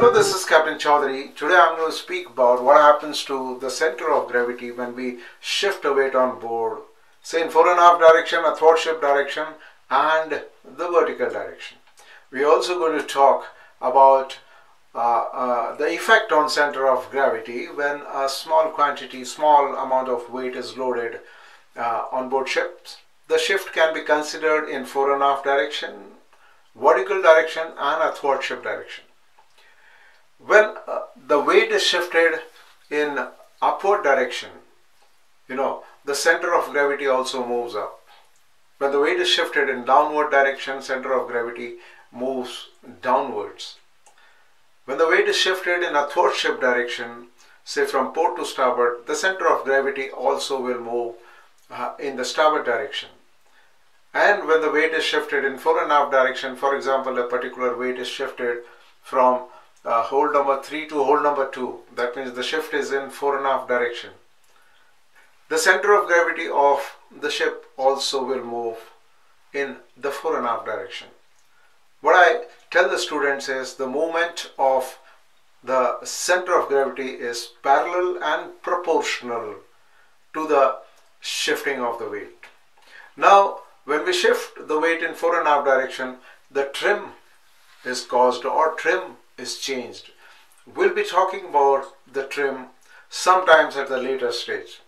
Hello, this is Captain Chaudhari. Today I'm going to speak about what happens to the center of gravity when we shift a weight on board, say in fore and aft direction, athwartship direction, and the vertical direction. We're also going to talk about uh, uh, the effect on center of gravity when a small quantity, small amount of weight is loaded uh, on board ships. The shift can be considered in fore and aft direction, vertical direction, and athwartship direction. When uh, the weight is shifted in upward direction, you know, the center of gravity also moves up. When the weight is shifted in downward direction, center of gravity moves downwards. When the weight is shifted in athwartship direction, say from port to starboard, the center of gravity also will move uh, in the starboard direction. And when the weight is shifted in fore and aft direction, for example, a particular weight is shifted from uh, hold number 3 to hold number 2, that means the shift is in fore and aft direction. The center of gravity of the ship also will move in the fore and aft direction. What I tell the students is the movement of the center of gravity is parallel and proportional to the shifting of the weight. Now, when we shift the weight in fore and aft direction, the trim is caused or trim is changed. We'll be talking about the trim sometimes at the later stage.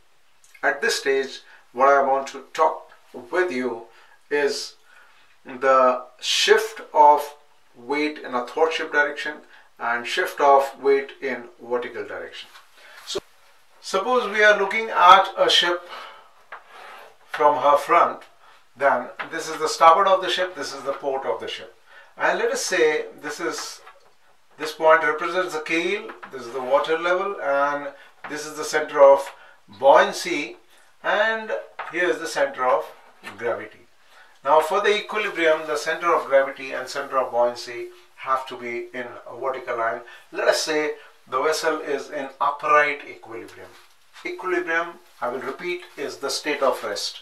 At this stage, what I want to talk with you is the shift of weight in athwartship direction and shift of weight in vertical direction. So suppose we are looking at a ship from her front then this is the starboard of the ship this is the port of the ship and let us say this is this point represents the keel this is the water level and this is the center of buoyancy and here is the center of gravity now for the equilibrium, the center of gravity and center of buoyancy have to be in a vertical line. Let us say the vessel is in upright equilibrium. Equilibrium, I will repeat, is the state of rest.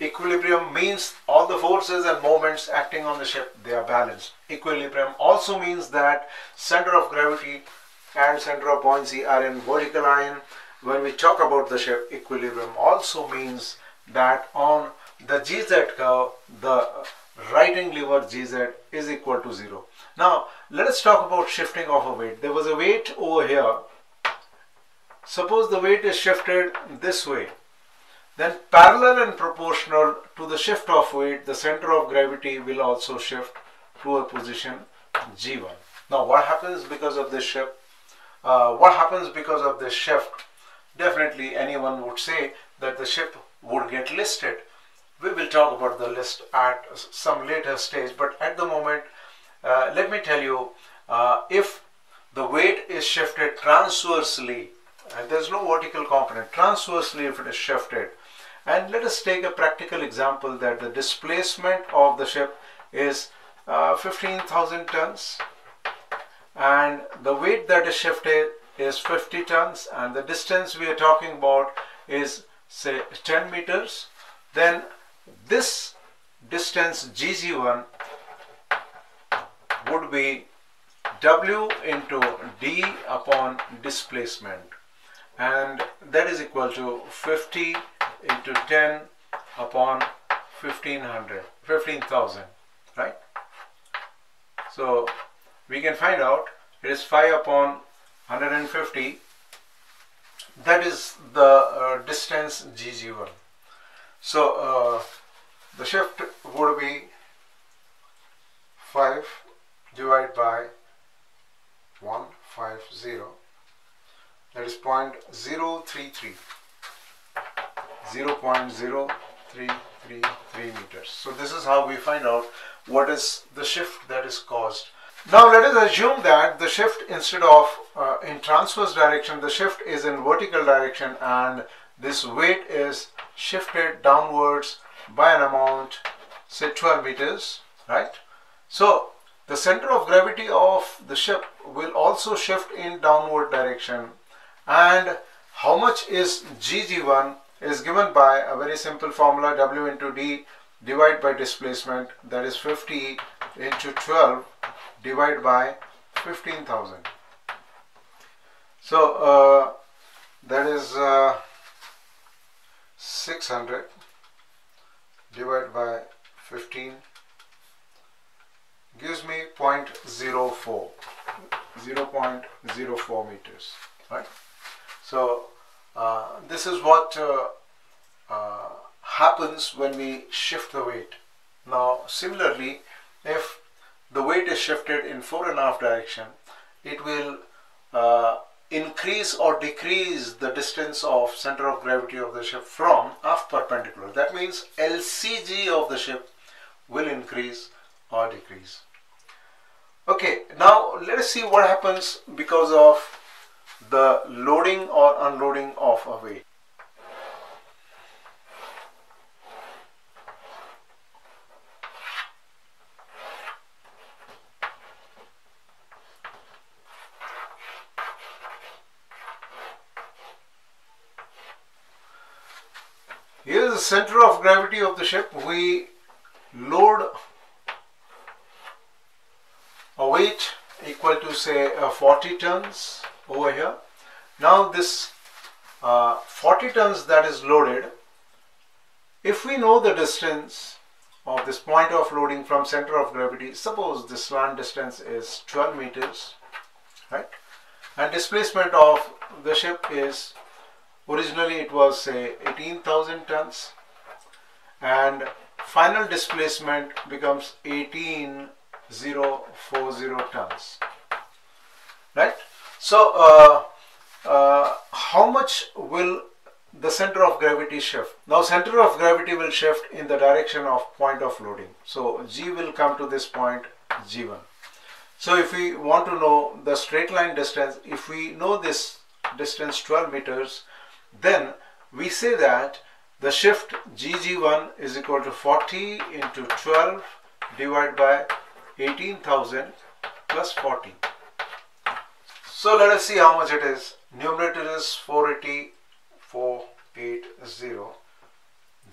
Equilibrium means all the forces and moments acting on the ship, they are balanced. Equilibrium also means that center of gravity and center of buoyancy are in vertical line. When we talk about the ship, equilibrium also means that on the GZ curve, the righting lever GZ is equal to 0. Now, let us talk about shifting of a weight. There was a weight over here. Suppose the weight is shifted this way. Then parallel and proportional to the shift of weight, the center of gravity will also shift to a position G1. Now, what happens because of this shift? Uh, what happens because of this shift? Definitely anyone would say that the ship would get listed we will talk about the list at some later stage but at the moment uh, let me tell you uh, if the weight is shifted transversely and there's no vertical component transversely if it is shifted and let us take a practical example that the displacement of the ship is uh, 15,000 tons. And the weight that is shifted is 50 tons. And the distance we are talking about is say 10 meters. Then this distance GG1 would be W into D upon displacement. And that is equal to 50 into 10 upon 1500 15,000 right? So we can find out it is 5 upon 150 that is the uh, distance GG1 so uh, the shift would be 5 divided by 150 that is 0.033 0.0333 meters. So this is how we find out what is the shift that is caused. Now let us assume that the shift instead of uh, in transverse direction the shift is in vertical direction and this weight is shifted downwards by an amount say 12 meters right? So the center of gravity of the ship will also shift in downward direction. And how much is gg1 is given by a very simple formula w into d divided by displacement that is 50 into 12 divided by 15,000 So uh, that is uh, 600 divided by 15 gives me 0.04 0.04 meters right? So uh, this is what uh, uh, happens when we shift the weight. Now similarly if the weight is shifted in fore and aft direction it will uh, increase or decrease the distance of center of gravity of the ship from aft perpendicular. That means LCG of the ship will increase or decrease. Okay, now let us see what happens because of the loading or unloading of a weight. Here is the center of gravity of the ship. We load a weight equal to say uh, 40 tons over here. Now this uh, 40 tons that is loaded, if we know the distance of this point of loading from center of gravity, suppose this land distance is 12 meters, right? And displacement of the ship is, originally it was say 18,000 tons and final displacement becomes 18 040 tons right so uh, uh, how much will the center of gravity shift? Now center of gravity will shift in the direction of point of loading. So g will come to this point g1 so if we want to know the straight line distance if we know this distance 12 meters then we say that the shift gg1 is equal to 40 into 12 divided by 18,000 plus 40. So let us see how much it is. Numerator is 480, 480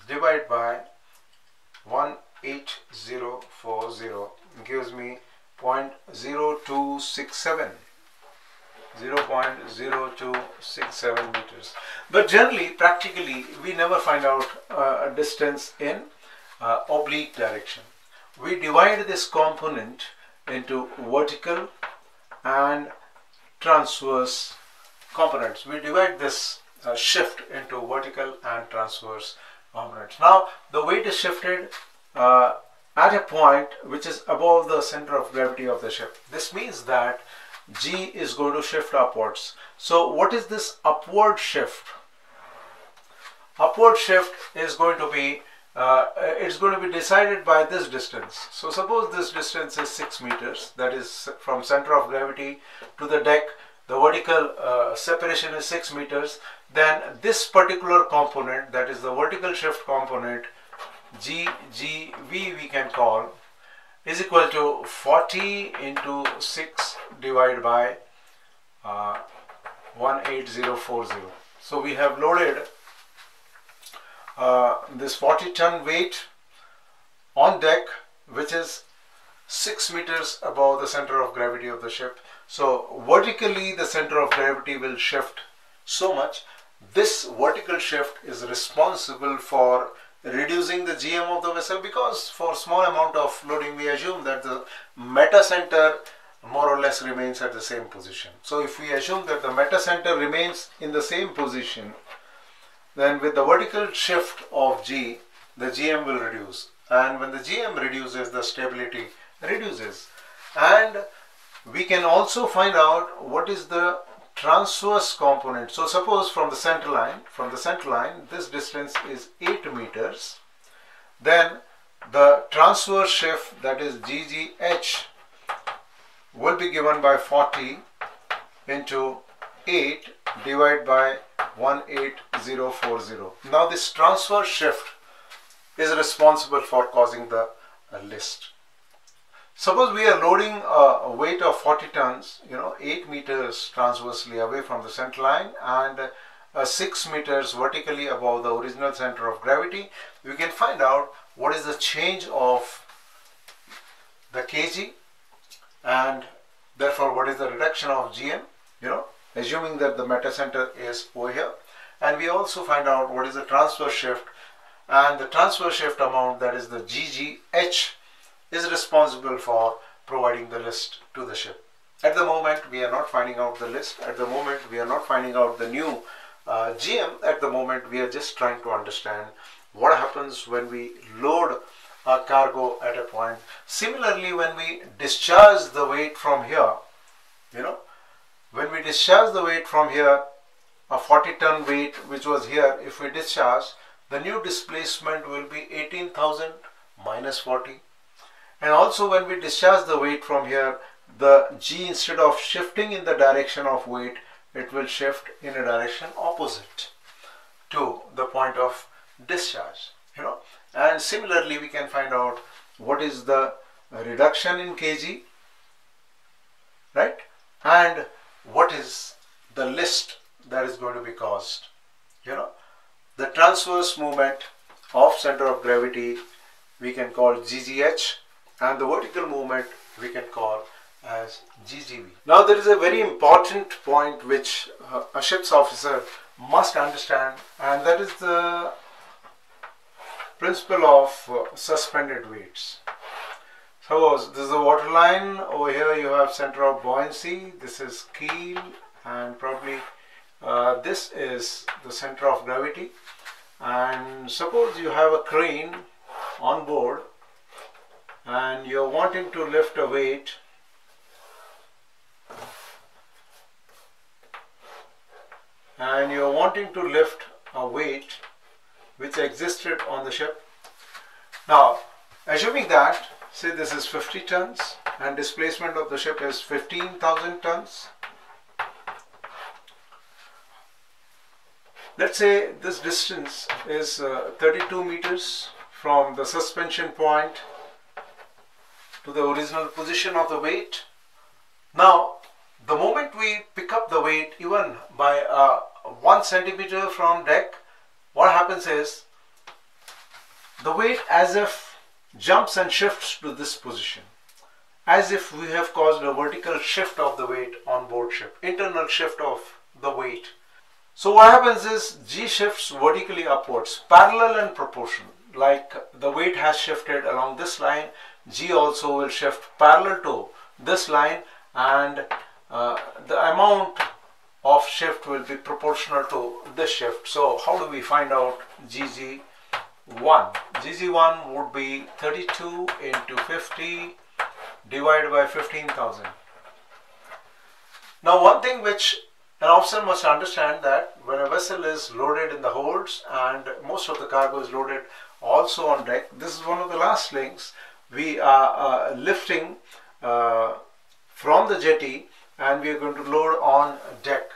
divided by 18040 gives me 0.0267. 0.0267 meters. But generally, practically, we never find out uh, a distance in uh, oblique direction we divide this component into vertical and transverse components. We divide this uh, shift into vertical and transverse components. Now the weight is shifted uh, at a point which is above the center of gravity of the ship. This means that G is going to shift upwards. So what is this upward shift? Upward shift is going to be uh, it's going to be decided by this distance. So suppose this distance is 6 meters, that is from center of gravity to the deck, the vertical uh, separation is 6 meters, then this particular component, that is the vertical shift component, GGV we can call, is equal to 40 into 6 divided by uh, 18040. So we have loaded uh, this 40 ton weight on deck which is 6 meters above the center of gravity of the ship. So vertically the center of gravity will shift so much. This vertical shift is responsible for reducing the GM of the vessel because for small amount of loading we assume that the meta center more or less remains at the same position. So if we assume that the meta center remains in the same position then with the vertical shift of G, the GM will reduce. And when the GM reduces, the stability reduces. And we can also find out what is the transverse component. So suppose from the center line, from the center line, this distance is 8 meters. Then the transverse shift that is GGH will be given by 40 into 8 divided by 18040. Now this transverse shift is responsible for causing the uh, list. Suppose we are loading a weight of 40 tons, you know, 8 meters transversely away from the center line and uh, 6 meters vertically above the original center of gravity, we can find out what is the change of the kg and therefore what is the reduction of gm, you know, assuming that the meta center is over here. And we also find out what is the transverse shift and the transverse shift amount that is the GGH is responsible for providing the list to the ship. At the moment we are not finding out the list. At the moment we are not finding out the new uh, GM. At the moment we are just trying to understand what happens when we load a cargo at a point. Similarly when we discharge the weight from here, you know, when we discharge the weight from here, a 40 ton weight which was here, if we discharge, the new displacement will be 18,000 minus 40. And also when we discharge the weight from here, the G instead of shifting in the direction of weight, it will shift in a direction opposite to the point of discharge, you know. And similarly, we can find out what is the reduction in kg, right? And what is the list that is going to be caused, you know. The transverse movement of center of gravity we can call GGH and the vertical movement we can call as GGV. Now there is a very important point which uh, a ship's officer must understand and that is the principle of uh, suspended weights. Suppose this is the water line, over here you have center of buoyancy, this is keel and probably uh, this is the center of gravity. And suppose you have a crane on board and you're wanting to lift a weight. And you're wanting to lift a weight which existed on the ship. Now, assuming that, say this is 50 tons and displacement of the ship is 15,000 tons. Let's say this distance is uh, 32 meters from the suspension point to the original position of the weight. Now, the moment we pick up the weight even by uh, one centimeter from deck, what happens is the weight as if jumps and shifts to this position as if we have caused a vertical shift of the weight on board ship, internal shift of the weight. So what happens is G shifts vertically upwards, parallel and proportional. Like the weight has shifted along this line, G also will shift parallel to this line and uh, the amount of shift will be proportional to this shift. So how do we find out GG1? GG1 would be 32 into 50 divided by 15,000. Now one thing which an officer must understand that when a vessel is loaded in the holds and most of the cargo is loaded also on deck, this is one of the last slings. We are uh, lifting uh, from the jetty and we are going to load on deck.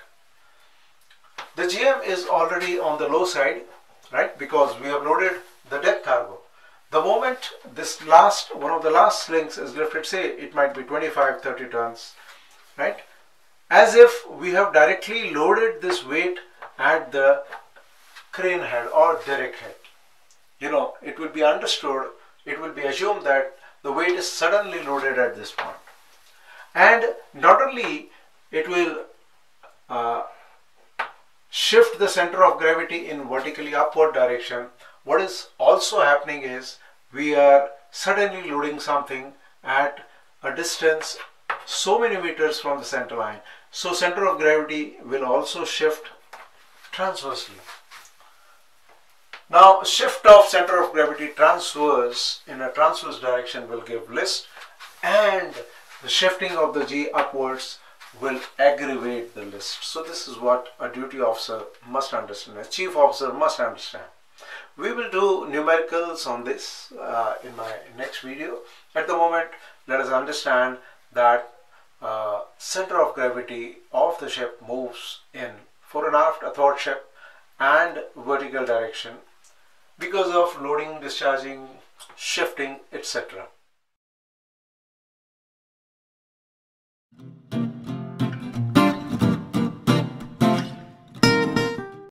The GM is already on the low side, right? Because we have loaded the deck cargo. The moment this last, one of the last slings is lifted, say it might be 25, 30 tons, right? As if we have directly loaded this weight at the crane head or derrick head. You know, it will be understood, it will be assumed that the weight is suddenly loaded at this point and not only it will uh, shift the center of gravity in vertically upward direction what is also happening is we are suddenly loading something at a distance so many meters from the center line. So center of gravity will also shift transversely. Now shift of center of gravity transverse in a transverse direction will give list and the shifting of the G upwards will aggravate the list. So this is what a duty officer must understand, a chief officer must understand. We will do numericals on this uh, in my next video. At the moment, let us understand that uh, center of gravity of the ship moves in fore and aft athwart ship and vertical direction because of loading, discharging, shifting, etc.